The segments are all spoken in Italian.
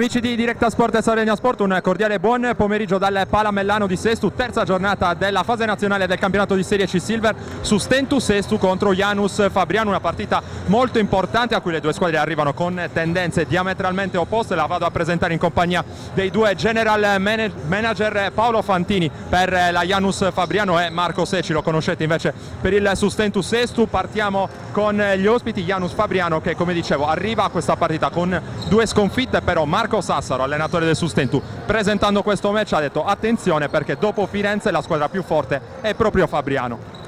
Amici di Directa Sport e Sardegna Sport, un cordiale buon pomeriggio dal Palamellano di Sestu, terza giornata della fase nazionale del campionato di Serie C Silver. Su Stentu Sestu contro Janus Fabriano, una partita molto importante a cui le due squadre arrivano con tendenze diametralmente opposte, la vado a presentare in compagnia dei due general manager Paolo Fantini per la Janus Fabriano e Marco Secci, lo conoscete invece per il Sustentu Sestu, partiamo con gli ospiti. Janus Fabriano che come dicevo arriva a questa partita con due sconfitte però Marco Sassaro, allenatore del Sustentu, presentando questo match ha detto attenzione perché dopo Firenze la squadra più forte è proprio Fabriano.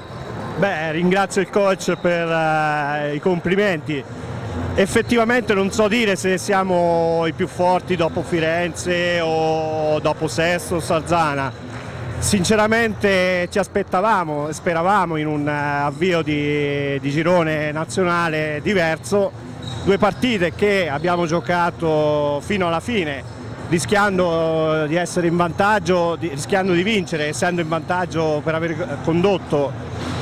Beh, ringrazio il coach per uh, i complimenti. Effettivamente non so dire se siamo i più forti dopo Firenze o dopo Sesto o Sarzana. Sinceramente ci aspettavamo, speravamo in un uh, avvio di, di girone nazionale diverso due partite che abbiamo giocato fino alla fine rischiando di essere in vantaggio, rischiando di vincere, essendo in vantaggio per aver condotto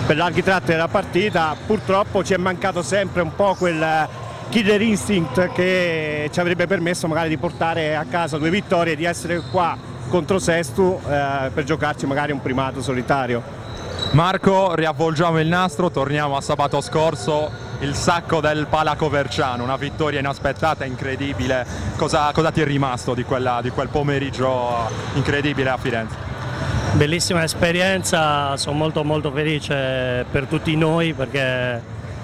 per larghi tratti della partita, purtroppo ci è mancato sempre un po' quel killer instinct che ci avrebbe permesso magari di portare a casa due vittorie e di essere qua contro Sestu eh, per giocarci magari un primato solitario. Marco, riavvolgiamo il nastro, torniamo a sabato scorso, il sacco del Palacoverciano, una vittoria inaspettata, incredibile. Cosa, cosa ti è rimasto di, quella, di quel pomeriggio incredibile a Firenze? Bellissima esperienza, sono molto molto felice per tutti noi perché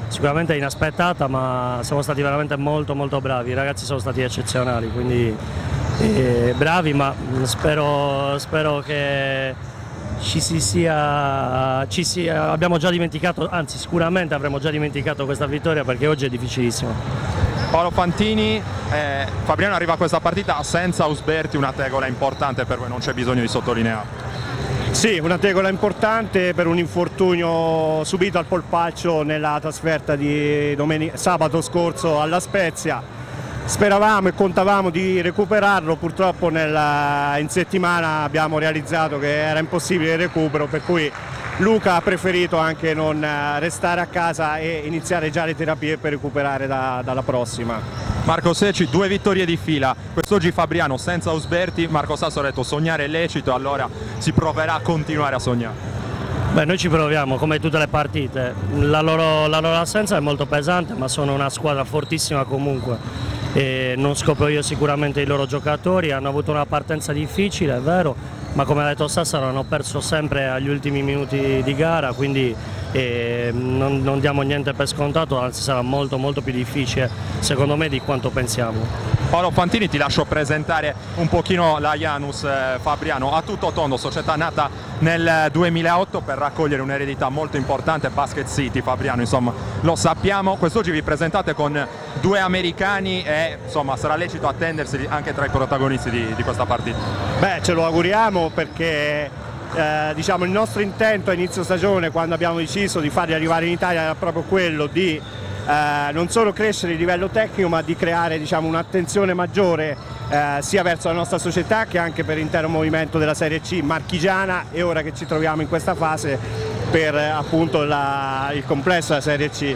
sicuramente è inaspettata ma siamo stati veramente molto molto bravi, i ragazzi sono stati eccezionali, quindi eh, bravi ma spero, spero che ci si sia, ci sia, abbiamo già dimenticato, anzi sicuramente avremmo già dimenticato questa vittoria perché oggi è difficilissimo. Paolo Fantini, eh, Fabriano arriva a questa partita senza Usberti, una tegola importante per voi, non c'è bisogno di sottolineare. Sì, una tegola importante per un infortunio subito al polpaccio nella trasferta di sabato scorso alla Spezia speravamo e contavamo di recuperarlo, purtroppo nella, in settimana abbiamo realizzato che era impossibile il recupero per cui Luca ha preferito anche non eh, restare a casa e iniziare già le terapie per recuperare da, dalla prossima. Marco Secci, due vittorie di fila, quest'oggi Fabriano senza Usberti, Marco Sasso ha detto sognare è lecito, allora si proverà a continuare a sognare. Beh, noi ci proviamo come tutte le partite, la loro, la loro assenza è molto pesante ma sono una squadra fortissima comunque e non scopro io sicuramente i loro giocatori, hanno avuto una partenza difficile, è vero, ma come ha detto Sassaro hanno perso sempre agli ultimi minuti di gara, quindi eh, non, non, diamo niente per scontato, anzi sarà molto molto più difficile secondo me di quanto pensiamo. Paolo Fantini ti lascio presentare un pochino la Janus eh, Fabriano a tutto tondo, società nata nel 2008 per raccogliere un'eredità molto importante, Basket City Fabriano insomma lo sappiamo, quest'oggi vi presentate con due americani e insomma sarà lecito attendersi anche tra i protagonisti di, di questa partita. Beh ce lo auguriamo perché eh, diciamo, il nostro intento a inizio stagione quando abbiamo deciso di farli arrivare in Italia era proprio quello di eh, non solo crescere a livello tecnico ma di creare diciamo, un'attenzione maggiore eh, sia verso la nostra società che anche per l'intero movimento della Serie C marchigiana e ora che ci troviamo in questa fase per eh, appunto la, il complesso della Serie C.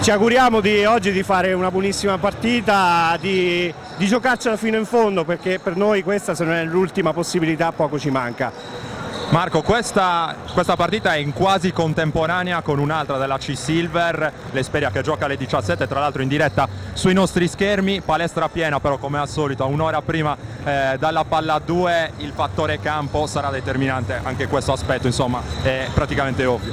Ci auguriamo di, oggi di fare una buonissima partita, di, di giocarcela fino in fondo perché per noi questa se non è l'ultima possibilità poco ci manca. Marco, questa, questa, partita è in quasi contemporanea con un'altra della C-Silver, l'Esperia che gioca alle 17, tra l'altro in diretta sui nostri schermi, palestra piena però come al solito, un'ora prima eh, dalla palla 2 il fattore campo sarà determinante, anche questo aspetto insomma è praticamente ovvio.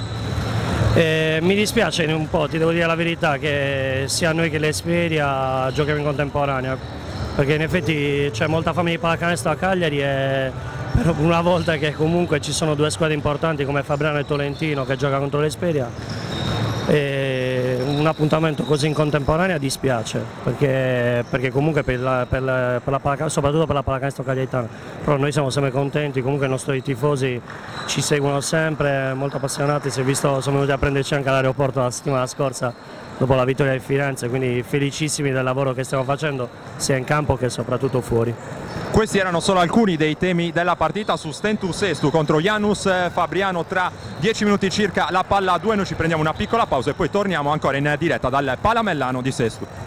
Eh, mi dispiace un po', ti devo dire la verità, che sia noi che l'Esperia giochiamo in contemporanea, perché in effetti c'è molta fame di pallacanestro a Cagliari e per una volta che comunque ci sono due squadre importanti come Fabriano e Tolentino che gioca contro l'Esperia e un appuntamento così in contemporanea dispiace perché, perché comunque per la, per la, per la soprattutto per la pallacanestro cagliaitana però noi siamo sempre contenti comunque i nostri tifosi ci seguono sempre molto appassionati si è visto sono venuti a prenderci anche all'aeroporto la settimana scorsa dopo la vittoria di Firenze quindi felicissimi del lavoro che stiamo facendo sia in campo che soprattutto fuori questi erano solo alcuni dei temi della partita su Stentus Estu contro Janus Fabriano tra 10 minuti circa la palla a 2, noi ci prendiamo una piccola pausa e poi torniamo ancora in diretta dal Palamellano di Sestu.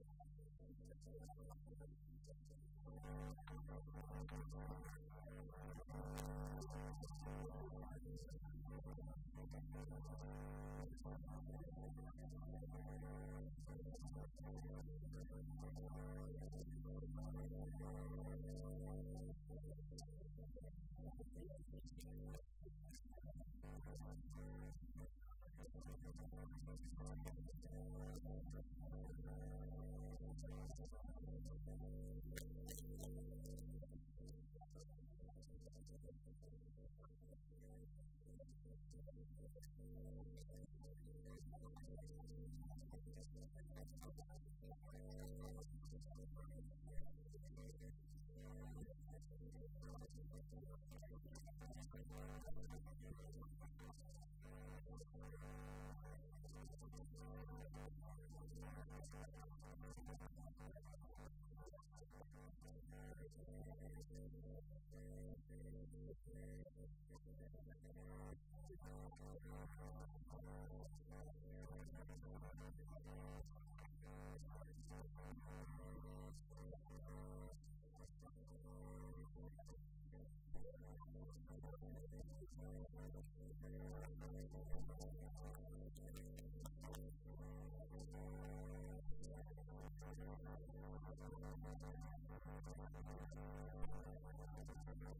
何?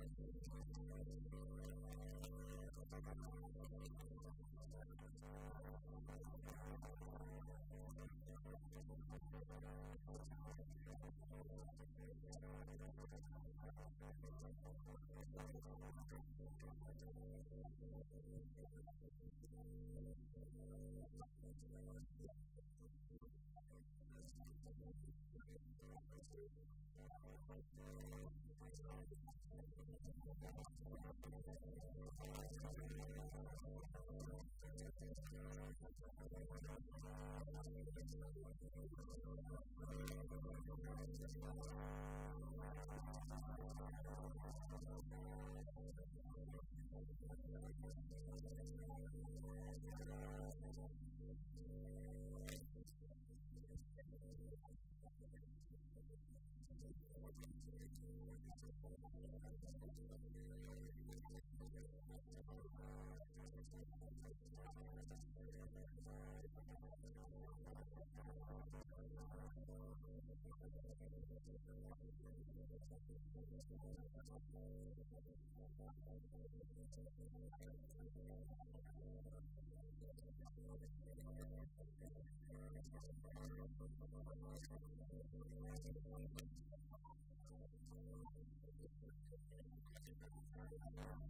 I'm going to go to the next one. Thank you. Gracias.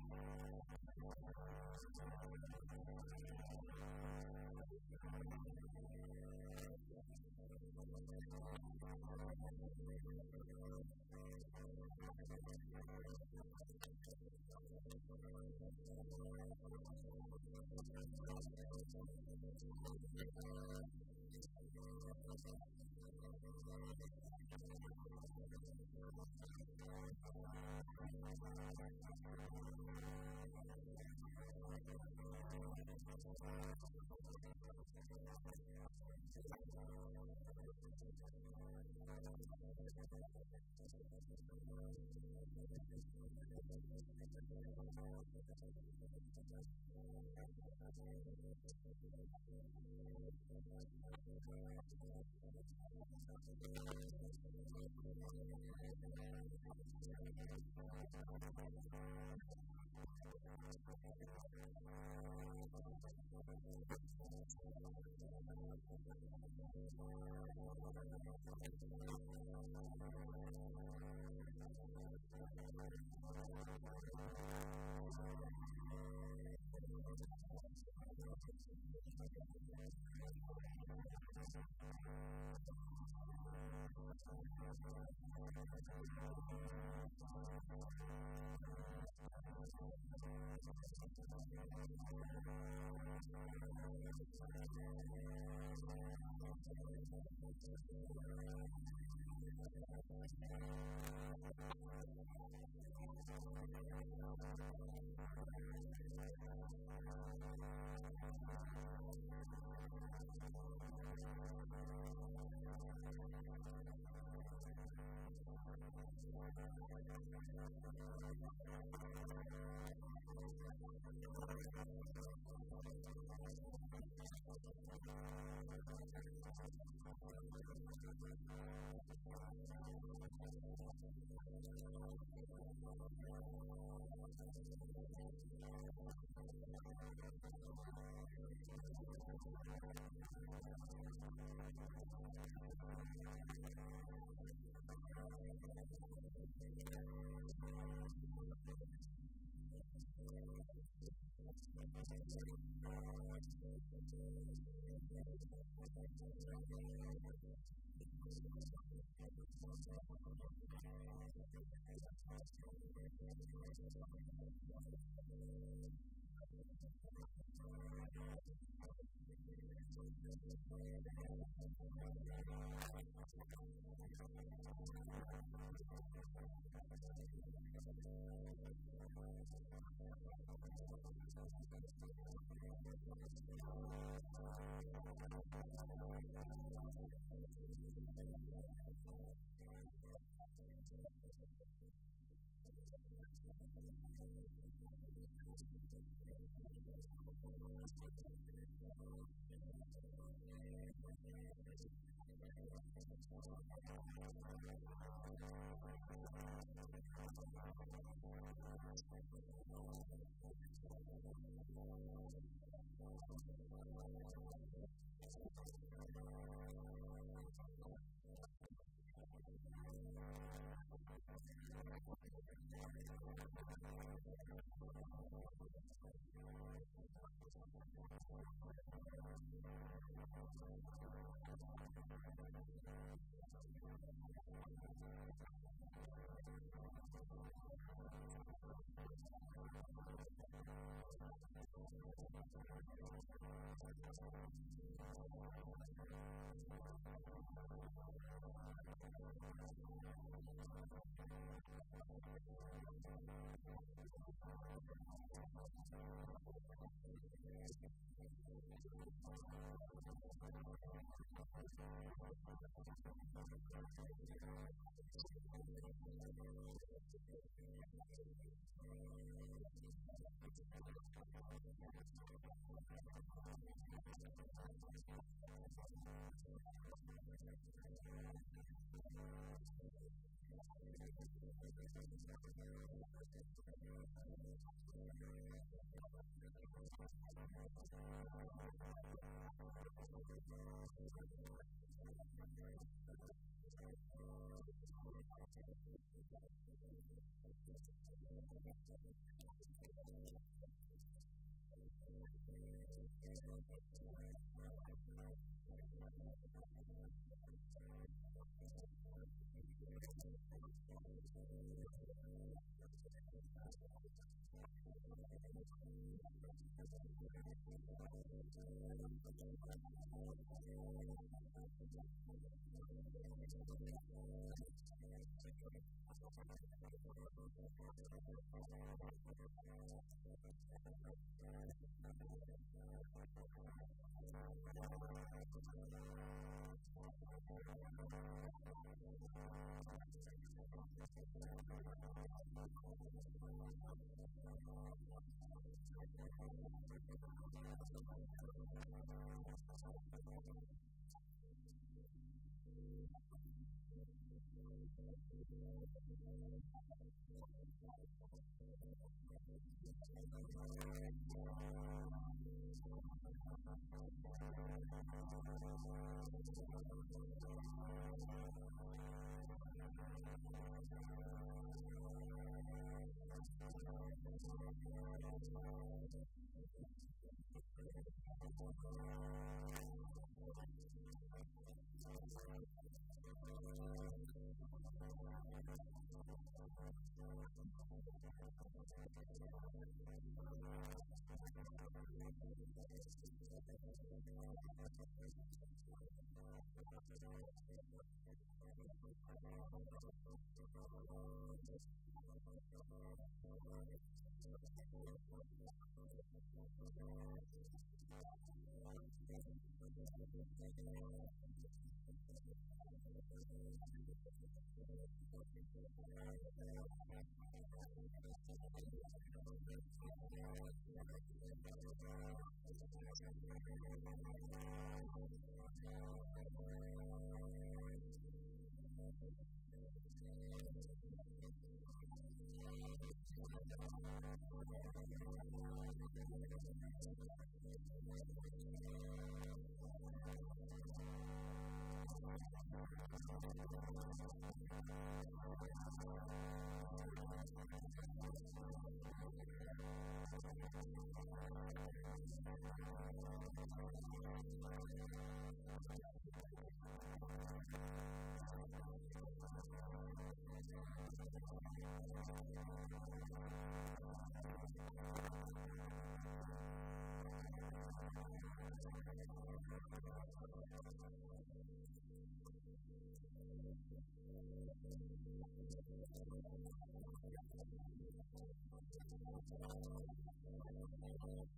Thank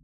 you.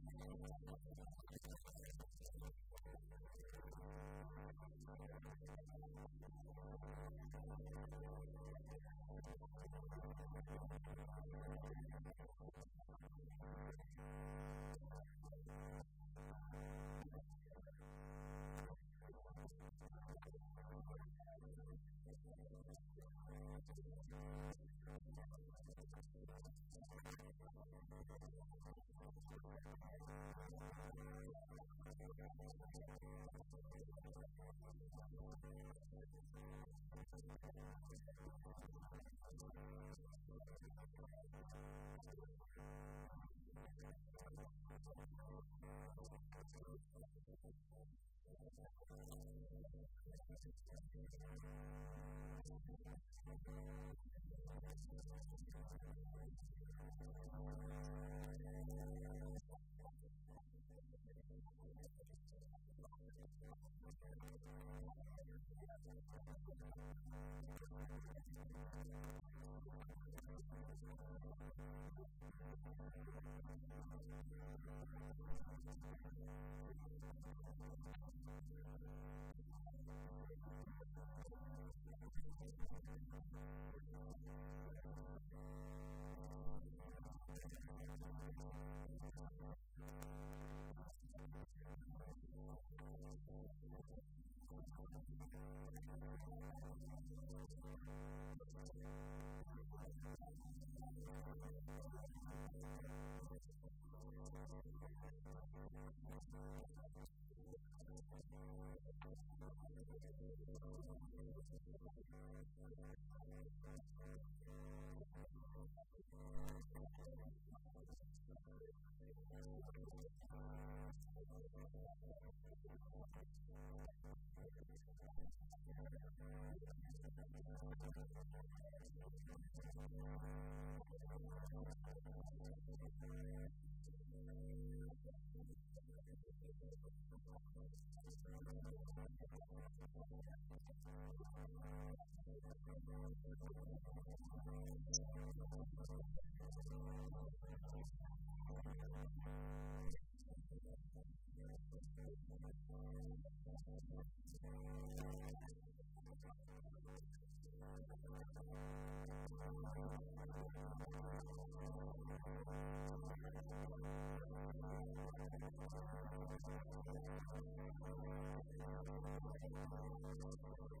Uh, I'm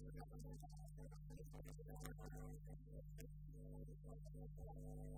Thank you.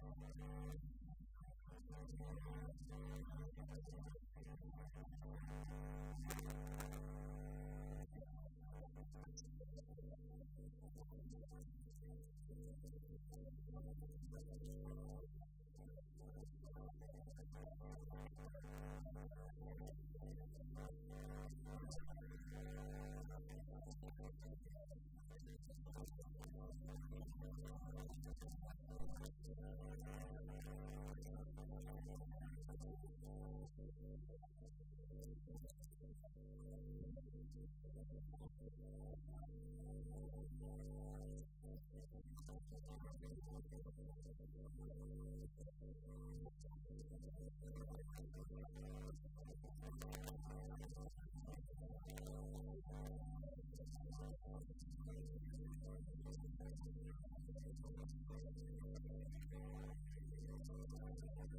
Thank you.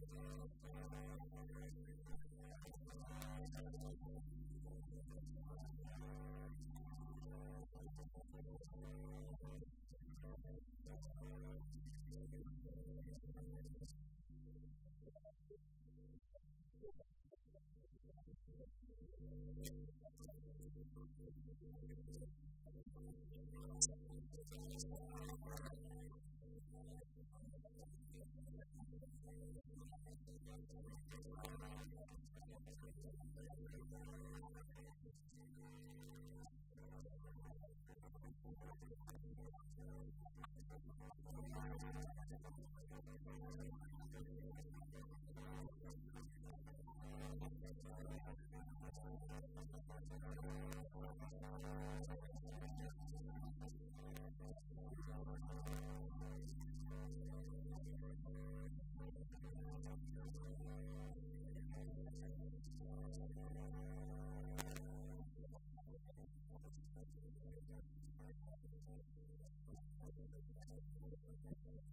اوه اوه اوه اوه اوه اوه اوه اوه どうもありがとうございました。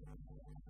Gracias.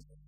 Gracias.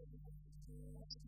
Thank you.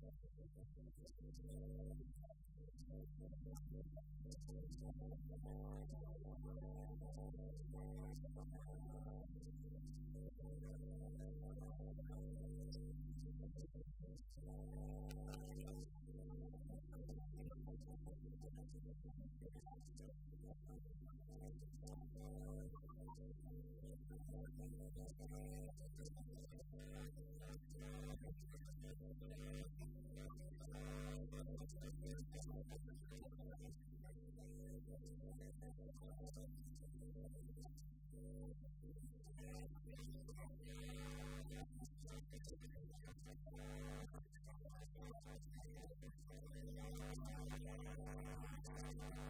Thank you. Thank you.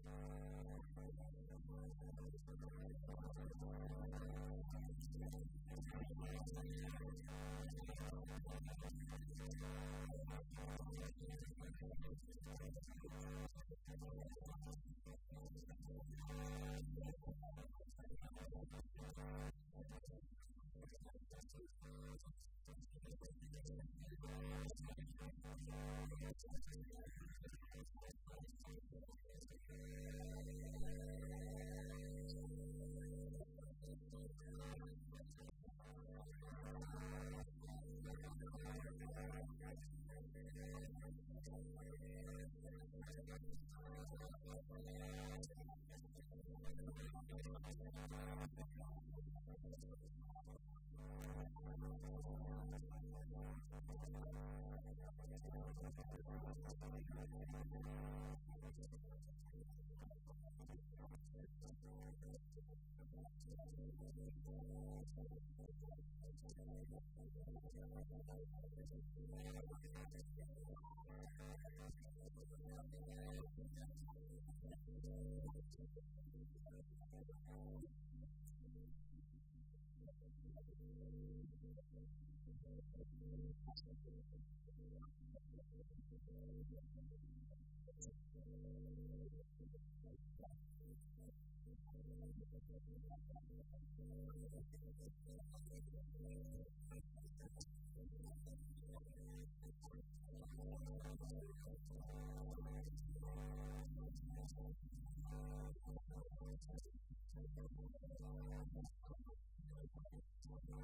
Thank you.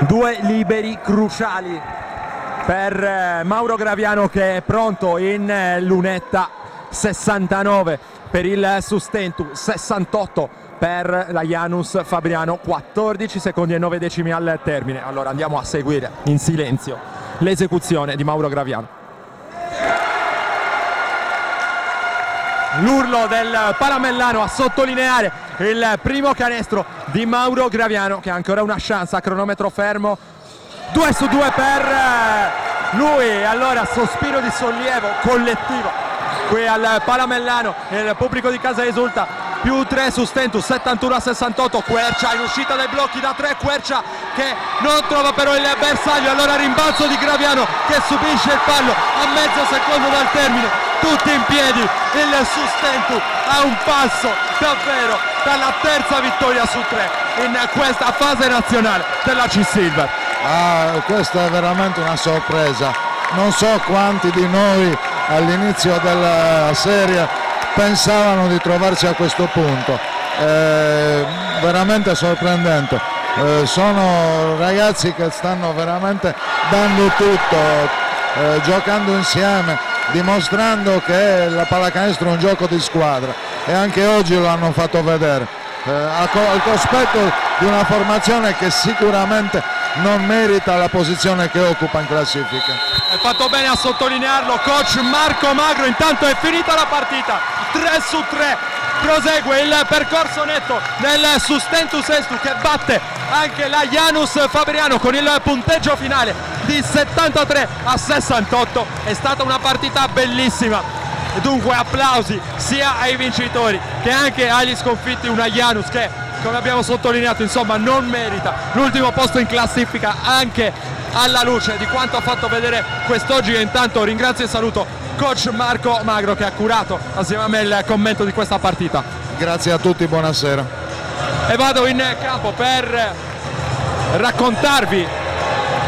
Due liberi cruciali per eh, Mauro Graviano che è pronto in eh, lunetta 69 per il Sustentu 68 per la Janus Fabriano 14 secondi e 9 decimi al termine. Allora andiamo a seguire in silenzio l'esecuzione di Mauro Graviano. L'urlo del Palamellano a sottolineare il primo canestro di Mauro Graviano che ha ancora una chance a cronometro fermo. 2 su 2 per eh, lui. Allora sospiro di sollievo collettivo. Qui al Palamellano il pubblico di casa esulta. Più 3 su Stentus 71 a 68 Quercia in uscita dai blocchi da 3 Quercia che non trova però il bersaglio. Allora rimbalzo di Graviano che subisce il fallo a mezzo secondo dal termine. Tutti in piedi. Il Sustentu a un passo davvero dalla terza vittoria su tre in questa fase nazionale della C-Silver. Ah, questa è veramente una sorpresa. Non so quanti di noi all'inizio della serie pensavano di trovarsi a questo punto. Eh, veramente sorprendente. Eh, sono ragazzi che stanno veramente dando tutto eh, giocando insieme dimostrando che la pallacanestro è un gioco di squadra e anche oggi lo hanno fatto vedere. Eh, al cospetto di una formazione che sicuramente non merita la posizione che occupa in classifica. Hai fatto bene a sottolinearlo coach Marco Magro, intanto è finita la partita, 3 su 3, prosegue il percorso netto del Sustentus Estu che batte anche la Janus Fabriano con il punteggio finale di 73 a 68, è stata una partita bellissima dunque applausi sia ai vincitori che anche agli sconfitti. Una Janus che come abbiamo sottolineato insomma non merita l'ultimo posto in classifica anche alla luce di quanto ha fatto vedere quest'oggi. E intanto ringrazio e saluto coach Marco Magro che ha curato assieme a me il commento di questa partita. Grazie a tutti buonasera. E vado in campo per raccontarvi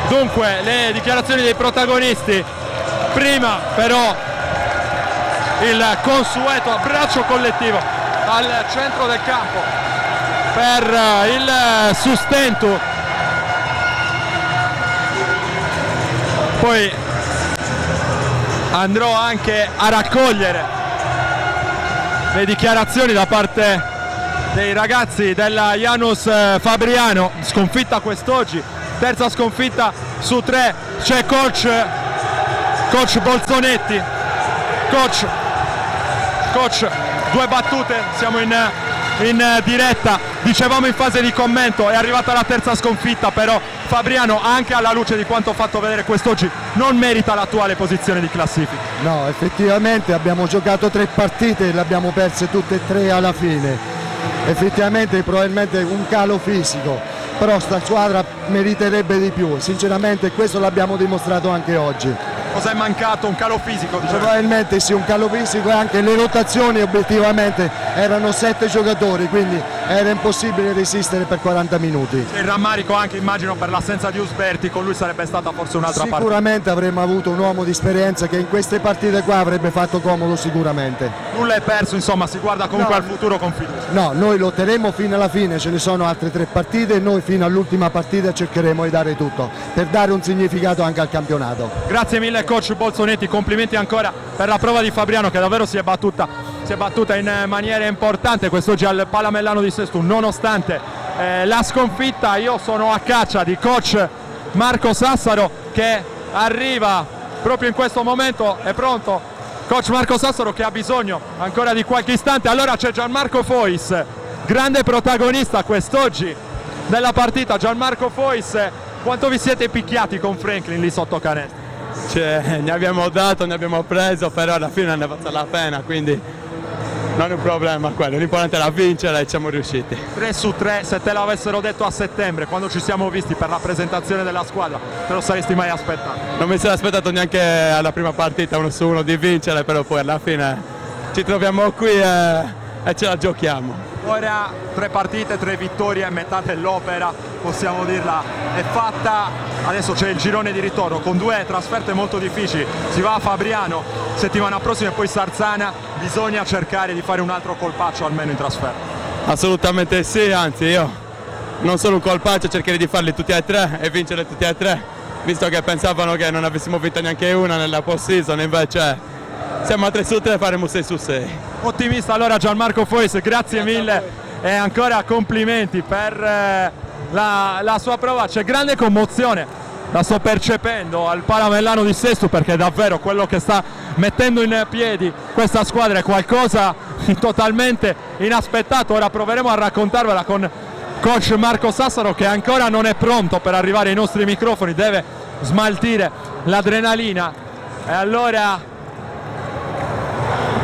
dunque le dichiarazioni dei protagonisti. Prima però il consueto abbraccio collettivo al centro del campo per il sustento. Poi andrò anche a raccogliere le dichiarazioni da parte dei ragazzi della Janus eh, Fabriano. Sconfitta quest'oggi terza sconfitta su tre. C'è coach coach Bolzonetti. Coach coach due battute siamo in, in diretta. Dicevamo in fase di commento è arrivata la terza sconfitta però Fabriano anche alla luce di quanto fatto vedere quest'oggi non merita l'attuale posizione di classifica. No effettivamente abbiamo giocato tre partite e le abbiamo perse tutte e tre alla fine. Effettivamente probabilmente un calo fisico, però sta squadra meriterebbe di più, sinceramente questo l'abbiamo dimostrato anche oggi. Cosa è mancato? Un calo fisico? Diciamo. Probabilmente sì, un calo fisico e anche le rotazioni obiettivamente erano sette giocatori, quindi era impossibile resistere per 40 minuti. Il rammarico anche immagino per l'assenza di Usberti, con lui sarebbe stata forse un'altra parte. Sicuramente avremmo avuto un uomo di esperienza che in queste partite qua avrebbe fatto comodo sicuramente. Nulla è perso, insomma, si guarda comunque no, al futuro con fiducia. No, noi lotteremo fino alla fine, ce ne sono altre tre partite e noi fino all'ultima partita cercheremo di dare tutto per dare un significato anche al campionato. Grazie mille coach Bolzonetti, complimenti ancora per la prova di Fabriano che davvero si è battuta, si è battuta in maniera importante quest'oggi al Palamellano di Sestu. Nonostante eh, la sconfitta io sono a caccia di coach Marco Sassaro che arriva proprio in questo momento. È pronto? Coach Marco Sassaro che ha bisogno ancora di qualche istante. Allora c'è Gianmarco Fois grande protagonista quest'oggi della partita. Gianmarco Fois quanto vi siete picchiati con Franklin lì sotto canestro? Cioè, ne abbiamo dato, ne abbiamo preso, però alla fine ne è valsa la pena, quindi non è un problema quello, l'importante era vincere e siamo riusciti. 3 su 3, se te l'avessero detto a settembre, quando ci siamo visti per la presentazione della squadra, te lo saresti mai aspettato? Non mi sarei aspettato neanche alla prima partita uno su uno di vincere, però poi alla fine ci troviamo qui e, e ce la giochiamo. Ora tre partite, tre vittorie, metà dell'opera, possiamo dirla, è fatta. Adesso c'è il girone di ritorno con due trasferte molto difficili. Si va a Fabriano settimana prossima e poi Sarzana. Bisogna cercare di fare un altro colpaccio almeno in trasferta. Assolutamente sì, anzi io non solo un colpaccio, cercherei di farli tutti e tre e vincere tutti e tre, visto che pensavano che non avessimo vinto neanche una nella post season, invece siamo a 3 su 3 faremo 6 su 6 ottimista allora Gianmarco Fois grazie mille e ancora complimenti per eh, la, la sua prova. C'è grande commozione la sto percependo al Paramellano di Sesto perché davvero quello che sta mettendo in piedi questa squadra. È qualcosa di totalmente inaspettato. Ora proveremo a raccontarvela con coach Marco Sassaro che ancora non è pronto per arrivare ai nostri microfoni. Deve smaltire l'adrenalina. E allora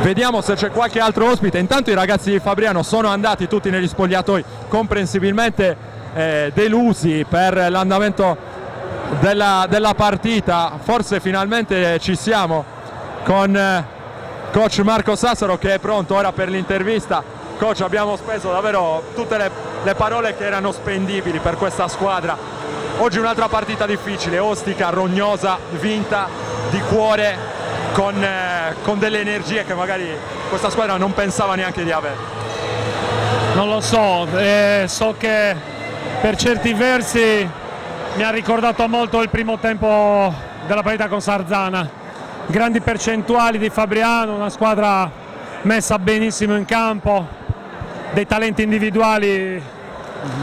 Vediamo se c'è qualche altro ospite. Intanto i ragazzi di Fabriano sono andati tutti negli spogliatoi comprensibilmente eh, delusi per l'andamento della, della, partita. Forse finalmente ci siamo con eh, coach Marco Sassaro che è pronto ora per l'intervista. Coach abbiamo speso davvero tutte le, le parole che erano spendibili per questa squadra. Oggi un'altra partita difficile, ostica, rognosa, vinta di cuore con, eh, con delle energie che magari questa squadra non pensava neanche di avere? Non lo so, eh, so che per certi versi mi ha ricordato molto il primo tempo della partita con Sarzana. Grandi percentuali di Fabriano, una squadra messa benissimo in campo, dei talenti individuali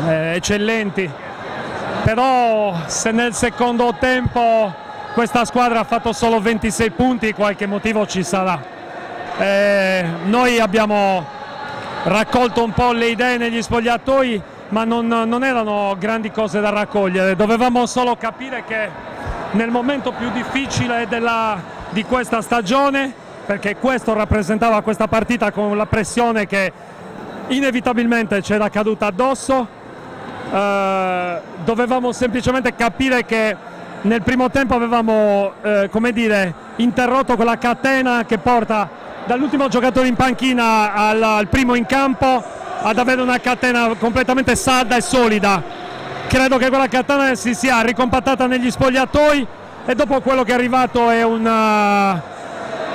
eh, eccellenti. Però se nel secondo tempo questa squadra ha fatto solo 26 punti, qualche motivo ci sarà. Eh, noi abbiamo raccolto un po' le idee negli spogliatoi, ma non, non erano grandi cose da raccogliere, dovevamo solo capire che nel momento più difficile della, di questa stagione, perché questo rappresentava questa partita con la pressione che inevitabilmente c'era caduta addosso, eh, dovevamo semplicemente capire che nel primo tempo avevamo eh, come dire, interrotto quella catena che porta dall'ultimo giocatore in panchina al, al, primo in campo ad avere una catena completamente salda e solida. Credo che quella catena si sia ricompattata negli spogliatoi e dopo quello che è arrivato è una,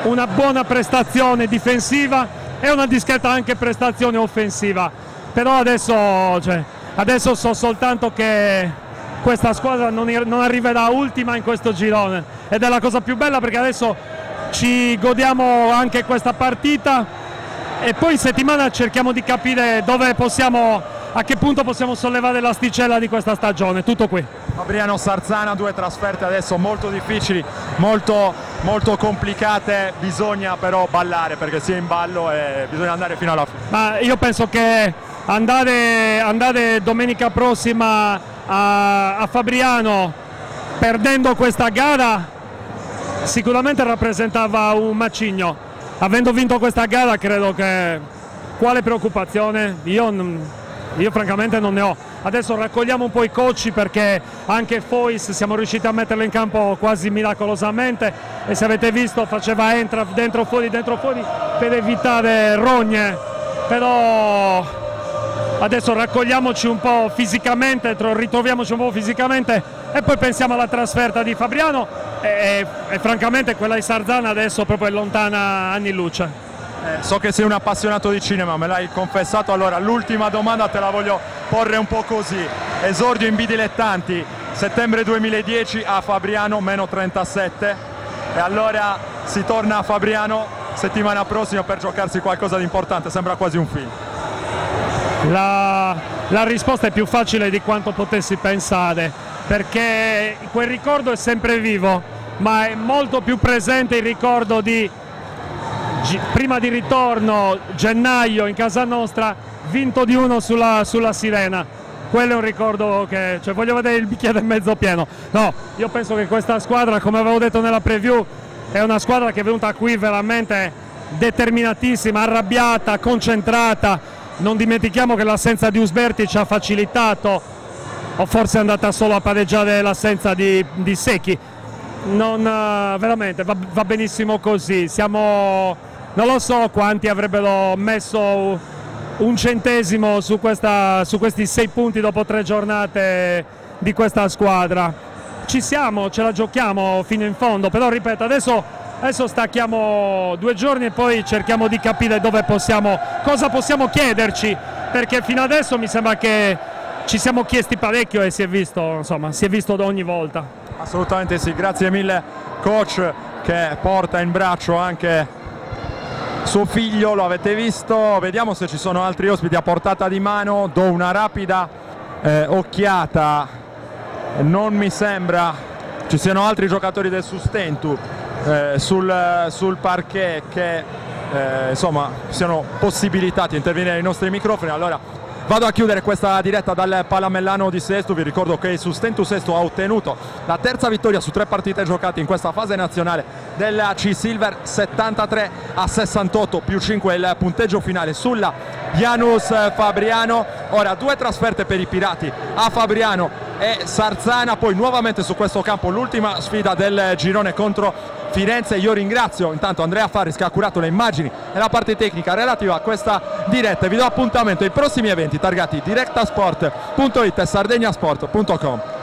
una buona prestazione difensiva e una discreta anche prestazione offensiva. Però adesso, cioè, adesso so soltanto che questa squadra non, non arriverà ultima in questo girone ed è la cosa più bella perché adesso ci godiamo anche questa partita e poi in settimana cerchiamo di capire dove possiamo, a che punto possiamo sollevare l'asticella di questa stagione. Tutto qui. Fabriano Sarzana, due trasferte adesso molto difficili, molto, molto complicate, bisogna però ballare perché si è in ballo e bisogna andare fino alla fine. Ma io penso che andare, andare domenica prossima a, a Fabriano perdendo questa gara sicuramente rappresentava un macigno avendo vinto questa gara credo che quale preoccupazione? Io, io francamente non ne ho. Adesso raccogliamo un po' i coach perché anche Fois siamo riusciti a metterlo in campo quasi miracolosamente e se avete visto faceva entra dentro fuori dentro fuori per evitare rogne però adesso raccogliamoci un po' fisicamente ritroviamoci un po' fisicamente e poi pensiamo alla trasferta di Fabriano. E, e, e francamente quella di Sarzana adesso proprio è lontana anni luce. Eh, so che sei un appassionato di cinema, me l'hai confessato, allora l'ultima domanda te la voglio porre un po' così. Esordio in bidilettanti, settembre 2010 a Fabriano, meno 37, e allora si torna a Fabriano settimana prossima per giocarsi qualcosa di importante, sembra quasi un film. La, la risposta è più facile di quanto potessi pensare, perché quel ricordo è sempre vivo, ma è molto più presente il ricordo di prima di ritorno gennaio in casa nostra vinto di uno sulla, sulla Sirena. Quello è un ricordo che cioè, voglio vedere il bicchiere mezzo pieno. No io penso che questa squadra come avevo detto nella preview è una squadra che è venuta qui veramente determinatissima arrabbiata concentrata non dimentichiamo che l'assenza di Usberti ci ha facilitato o forse è andata solo a pareggiare l'assenza di, di Secchi non, uh, veramente va, va benissimo così siamo non lo so quanti avrebbero messo un centesimo su, questa, su questi sei punti dopo tre giornate di questa squadra. Ci siamo, ce la giochiamo fino in fondo, però ripeto, adesso, adesso stacchiamo due giorni e poi cerchiamo di capire dove possiamo, cosa possiamo chiederci, perché fino adesso mi sembra che ci siamo chiesti parecchio e si è visto, insomma, si è visto ogni volta. Assolutamente sì, grazie mille coach che porta in braccio anche suo figlio, lo avete visto, vediamo se ci sono altri ospiti a portata di mano, do una rapida eh, occhiata, non mi sembra ci siano altri giocatori del Sustentu eh, sul, sul parquet che eh, insomma siano possibilitati di intervenire ai nostri microfoni, allora Vado a chiudere questa diretta dal Palamellano di Sesto, vi ricordo che il Sustento Sesto ha ottenuto la terza vittoria su tre partite giocate in questa fase nazionale della C-Silver, 73 a 68 più 5 il punteggio finale sulla Janus Fabriano, ora due trasferte per i Pirati a Fabriano e Sarzana, poi nuovamente su questo campo l'ultima sfida del girone contro Firenze. Io ringrazio intanto Andrea Faris che ha curato le immagini e la parte tecnica relativa a questa diretta. Vi do appuntamento ai prossimi eventi targati directasport.it e sardegnasport.com.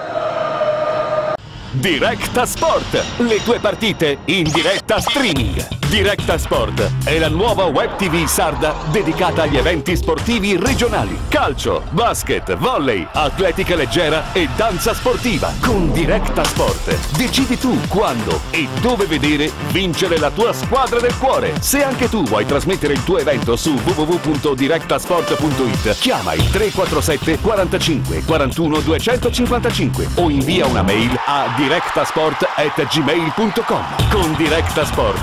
Directa Sport, le tue partite in diretta streaming. Directa Sport è la nuova web TV sarda dedicata agli eventi sportivi regionali. Calcio, basket, volley, atletica leggera e danza sportiva. Con Directa Sport decidi tu quando e dove vedere vincere la tua squadra del cuore. Se anche tu vuoi trasmettere il tuo evento su www.directasport.it, chiama il 347 45 41 255 o invia una mail a directasport.gmail.com. Con Directa Sport